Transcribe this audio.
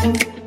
Thank